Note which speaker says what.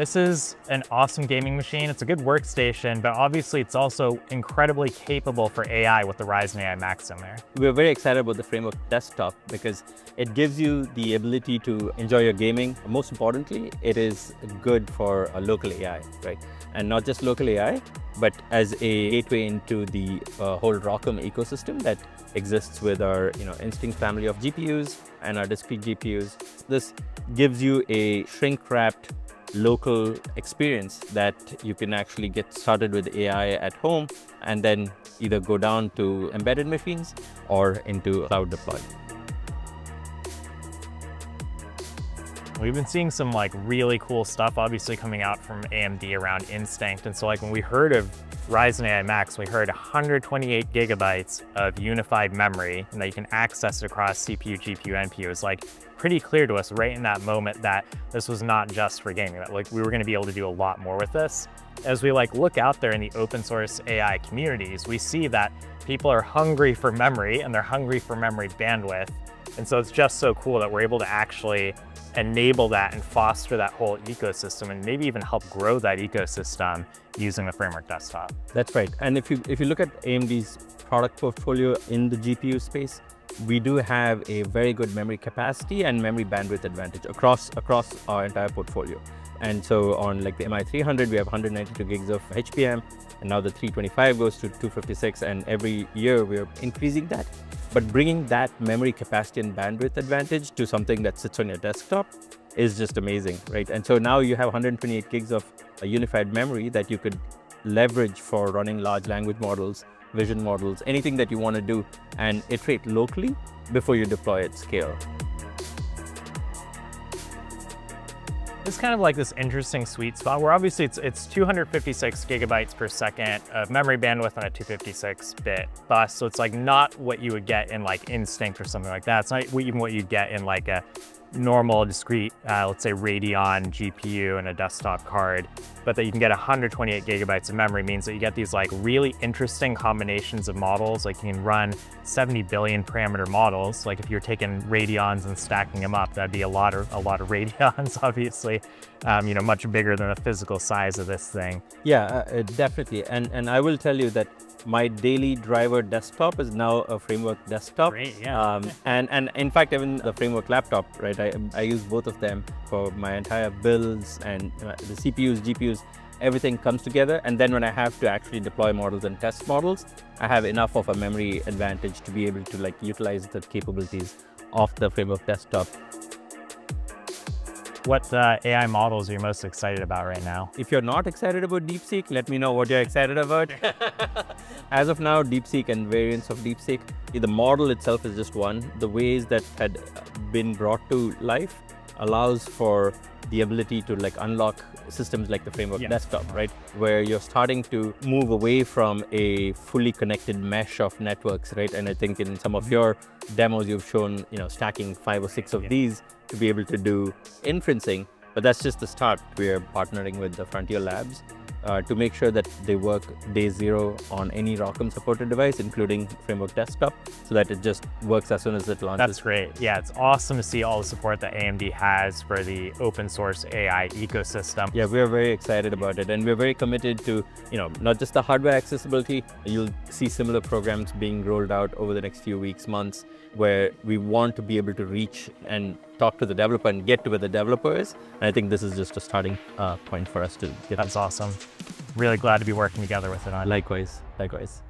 Speaker 1: This is an awesome gaming machine. It's a good workstation, but obviously it's also incredibly capable for AI with the Ryzen AI Max in there.
Speaker 2: We're very excited about the Framework desktop because it gives you the ability to enjoy your gaming. Most importantly, it is good for a local AI, right? And not just local AI, but as a gateway into the uh, whole ROCm ecosystem that exists with our you know, Instinct family of GPUs and our discrete GPUs. This gives you a shrink-wrapped local experience that you can actually get started with AI at home and then either go down to embedded machines or into cloud deployed.
Speaker 1: We've been seeing some like really cool stuff obviously coming out from AMD around Instinct. And so like when we heard of Ryzen AI Max, we heard 128 gigabytes of unified memory and that you can access it across CPU, GPU, NPU. It's like pretty clear to us right in that moment that this was not just for gaming, that like we were gonna be able to do a lot more with this. As we like look out there in the open source AI communities, we see that people are hungry for memory and they're hungry for memory bandwidth. And so it's just so cool that we're able to actually enable that and foster that whole ecosystem and maybe even help grow that ecosystem using the framework desktop.
Speaker 2: That's right. And if you if you look at AMD's product portfolio in the GPU space, we do have a very good memory capacity and memory bandwidth advantage across across our entire portfolio. And so on like the MI300, we have 192 gigs of HBM, and now the 325 goes to 256, and every year we're increasing that. But bringing that memory capacity and bandwidth advantage to something that sits on your desktop is just amazing, right? And so now you have 128 gigs of a unified memory that you could leverage for running large language models, vision models, anything that you want to do and iterate locally before you deploy at scale.
Speaker 1: It's kind of like this interesting sweet spot where obviously it's, it's 256 gigabytes per second of memory bandwidth on a 256 bit bus. So it's like not what you would get in like Instinct or something like that. It's not even what you'd get in like a normal discrete, uh, let's say Radeon GPU and a desktop card, but that you can get 128 gigabytes of memory means that you get these like really interesting combinations of models. Like you can run 70 billion parameter models. Like if you're taking Radeons and stacking them up, that'd be a lot of, a lot of Radeons, obviously, um, you know, much bigger than the physical size of this thing.
Speaker 2: Yeah, uh, uh definitely. And, and I will tell you that my daily driver desktop is now a framework desktop.
Speaker 1: Great, yeah. Um,
Speaker 2: and, and in fact, even the framework laptop, right? I, I use both of them for my entire builds and the CPUs, GPUs, everything comes together. And then when I have to actually deploy models and test models, I have enough of a memory advantage to be able to like utilize the capabilities of the framework desktop.
Speaker 1: What uh, AI models are you most excited about right now?
Speaker 2: If you're not excited about DeepSeek, let me know what you're excited about. As of now, DeepSeek and variants of DeepSeek, the model itself is just one. The ways that had been brought to life allows for the ability to like unlock systems like the framework desktop, right? Where you're starting to move away from a fully connected mesh of networks, right? And I think in some of mm-hmm. your demos, you've shown, you know, stacking five or six of yeah. these to be able to do inferencing. But that's just the start. We're partnering with the Frontier Labs uh, to make sure that they work day zero on any ROCm supported device, including Framework Desktop, so that it just works as soon as it launches.
Speaker 1: That's great. Yeah, it's awesome to see all the support that AMD has for the open source AI ecosystem.
Speaker 2: Yeah, we're very excited about it, and we're very committed to, you know, not just the hardware accessibility. You'll see similar programs being rolled out over the next few weeks, months, where we want to be able to reach and talk to the developer and get to where the developer is. And I think this is just a starting uh, point for us to get.
Speaker 1: That's awesome. Really glad to be working together with it on.
Speaker 2: Likewise, likewise.